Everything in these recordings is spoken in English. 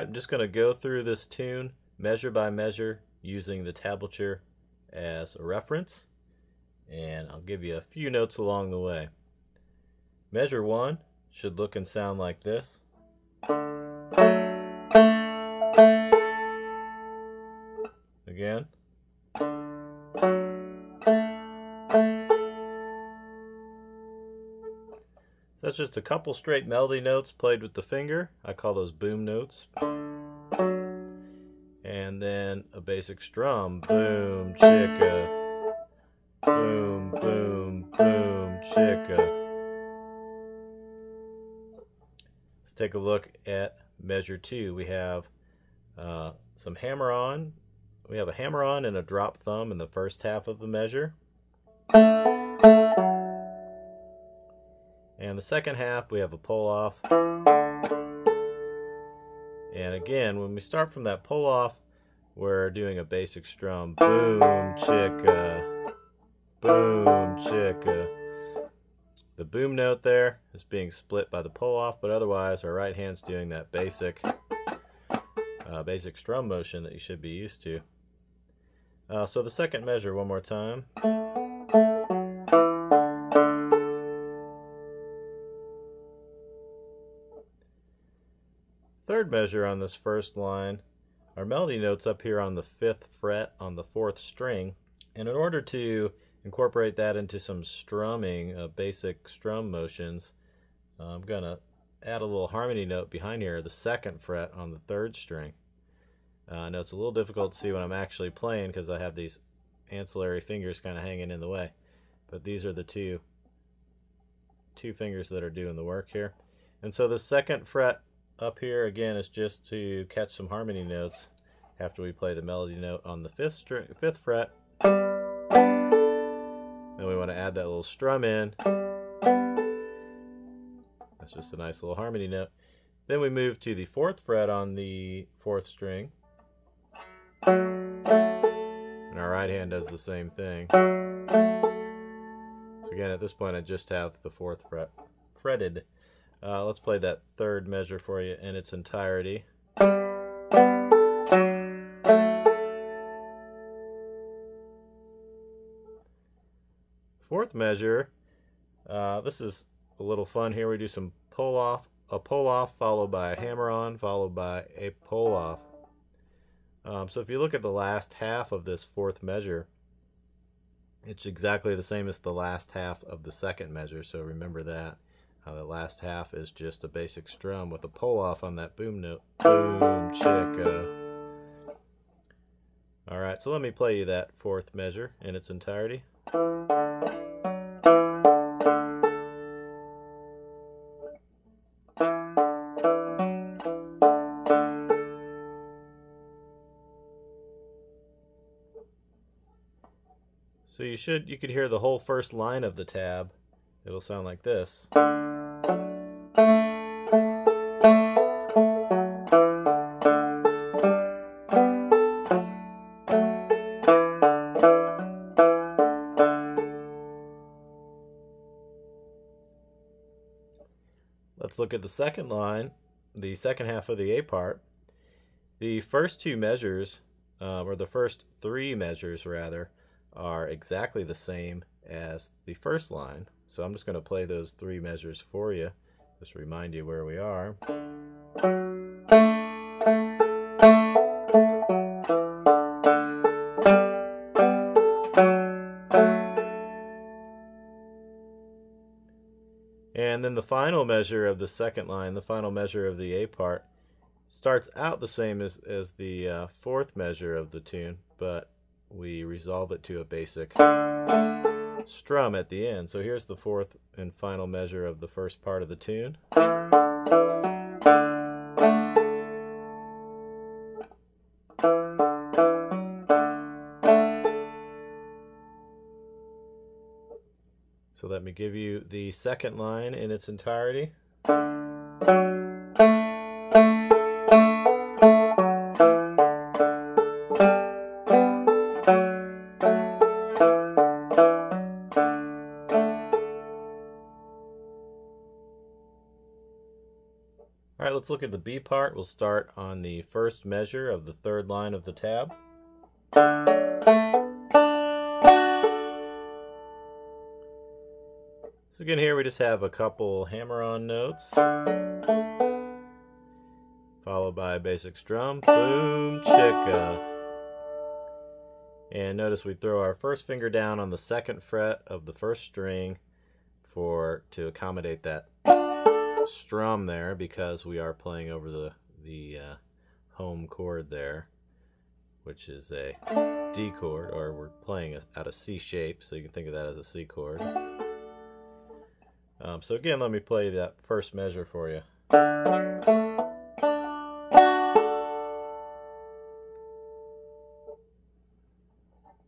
Alright, I'm just going to go through this tune measure by measure using the tablature as a reference and I'll give you a few notes along the way. Measure 1 should look and sound like this. That's just a couple straight melody notes played with the finger. I call those boom notes. And then a basic strum. Boom, chicka. Boom, boom, boom, chicka. Let's take a look at measure two. We have uh, some hammer on. We have a hammer on and a drop thumb in the first half of the measure. And the second half, we have a pull off. And again, when we start from that pull off, we're doing a basic strum. Boom, chicka. Boom, chicka. The boom note there is being split by the pull off, but otherwise our right hand's doing that basic uh, basic strum motion that you should be used to. Uh, so the second measure one more time. Measure on this first line, our melody notes up here on the fifth fret on the fourth string. And in order to incorporate that into some strumming, uh, basic strum motions, uh, I'm going to add a little harmony note behind here, the second fret on the third string. Uh, I know it's a little difficult to see when I'm actually playing because I have these ancillary fingers kind of hanging in the way. But these are the two two fingers that are doing the work here. And so the second fret up here again is just to catch some harmony notes after we play the melody note on the fifth string, fifth fret. Then we want to add that little strum in. That's just a nice little harmony note. Then we move to the fourth fret on the fourth string. And our right hand does the same thing. So again, at this point, I just have the fourth fret fretted. Uh, let's play that third measure for you in its entirety. Fourth measure, uh, this is a little fun here. We do some pull off, a pull off followed by a hammer on, followed by a pull off. Um, so if you look at the last half of this fourth measure, it's exactly the same as the last half of the second measure, so remember that. The last half is just a basic strum with a pull off on that boom note. Boom, chicka. Alright, so let me play you that fourth measure in its entirety. So you should you could hear the whole first line of the tab. It'll sound like this. Let's look at the second line, the second half of the A part. The first two measures, uh, or the first three measures rather, are exactly the same as the first line. So I'm just going to play those three measures for you, just remind you where we are. And then the final measure of the second line, the final measure of the A part, starts out the same as, as the uh, fourth measure of the tune, but we resolve it to a basic strum at the end. So here's the fourth and final measure of the first part of the tune. So let me give you the second line in its entirety. All right, let's look at the B part. We'll start on the first measure of the third line of the tab. So again here we just have a couple hammer-on notes followed by a basic strum, boom chicka. And notice we throw our first finger down on the second fret of the first string for to accommodate that strum there because we are playing over the the uh, home chord there, which is a D chord, or we're playing at a C shape, so you can think of that as a C chord. Um, so again, let me play that first measure for you.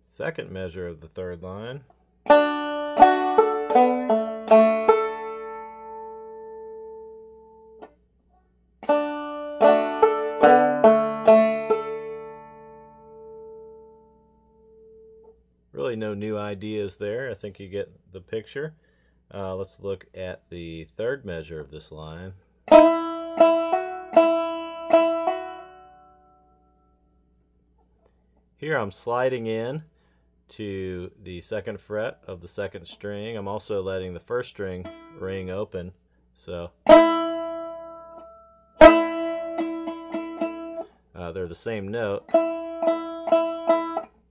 Second measure of the third line. Ideas there. I think you get the picture. Uh, let's look at the third measure of this line. Here I'm sliding in to the second fret of the second string. I'm also letting the first string ring open. So uh, they're the same note,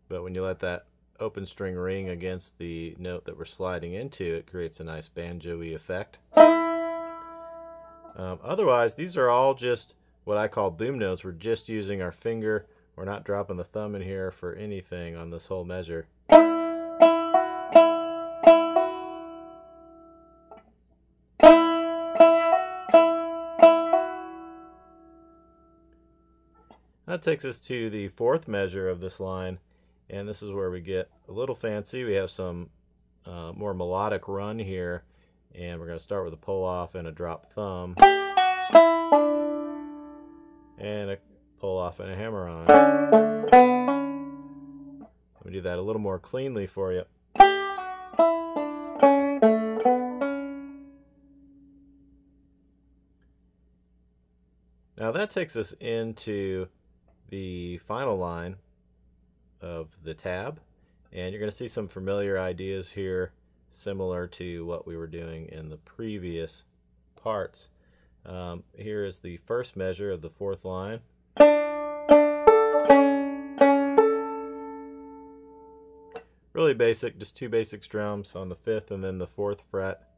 but when you let that open string ring against the note that we're sliding into, it creates a nice banjo-y effect. Um, otherwise, these are all just what I call boom notes. We're just using our finger. We're not dropping the thumb in here for anything on this whole measure. That takes us to the fourth measure of this line, and this is where we get a little fancy. We have some uh, more melodic run here, and we're going to start with a pull off and a drop thumb, and a pull off and a hammer on. Let me do that a little more cleanly for you. Now that takes us into the final line of the tab and you're going to see some familiar ideas here similar to what we were doing in the previous parts. Um, here is the first measure of the fourth line. Really basic, just two basic strums on the fifth and then the fourth fret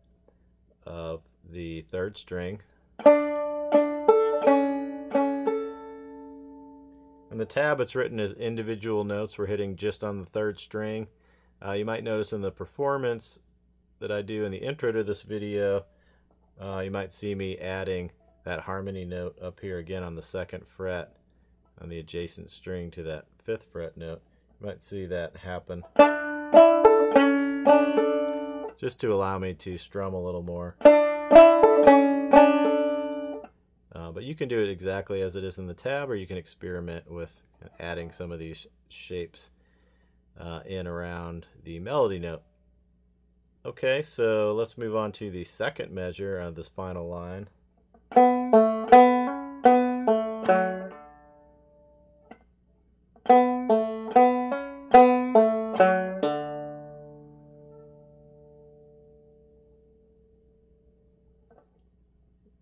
of the third string. The tab, it's written as individual notes. We're hitting just on the third string. Uh, you might notice in the performance that I do in the intro to this video, uh, you might see me adding that harmony note up here again on the second fret on the adjacent string to that fifth fret note. You might see that happen just to allow me to strum a little more. Uh, but you can do it exactly as it is in the tab, or you can experiment with adding some of these shapes uh, in around the melody note. Okay, so let's move on to the second measure of this final line.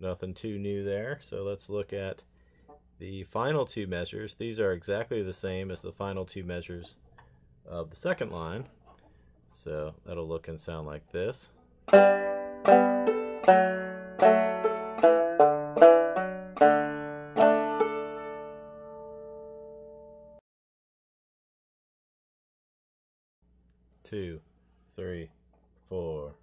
Nothing too new there. So let's look at the final two measures. These are exactly the same as the final two measures of the second line. So that'll look and sound like this. Two, three, four.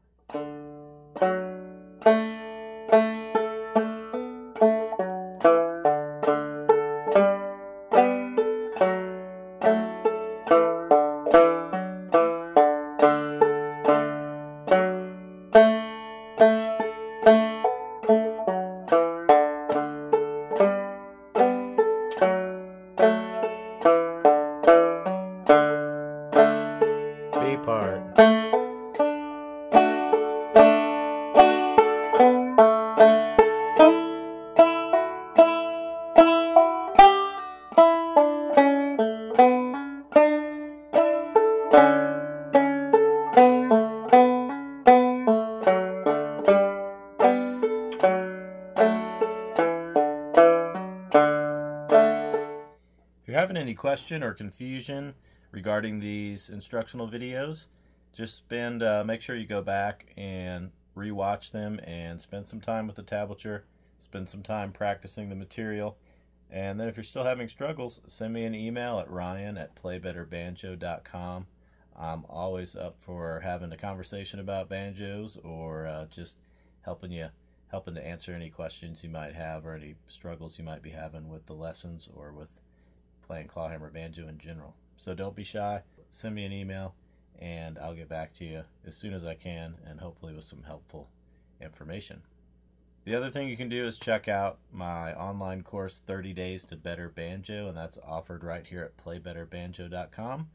Having any question or confusion regarding these instructional videos, just spend uh, make sure you go back and rewatch them and spend some time with the tablature, spend some time practicing the material. And then if you're still having struggles, send me an email at ryan at playbetterbanjo.com. I'm always up for having a conversation about banjos or uh, just helping you helping to answer any questions you might have or any struggles you might be having with the lessons or with playing clawhammer banjo in general. So don't be shy. Send me an email and I'll get back to you as soon as I can and hopefully with some helpful information. The other thing you can do is check out my online course 30 Days to Better Banjo and that's offered right here at playbetterbanjo.com.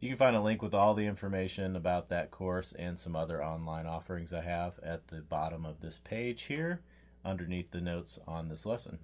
You can find a link with all the information about that course and some other online offerings I have at the bottom of this page here underneath the notes on this lesson.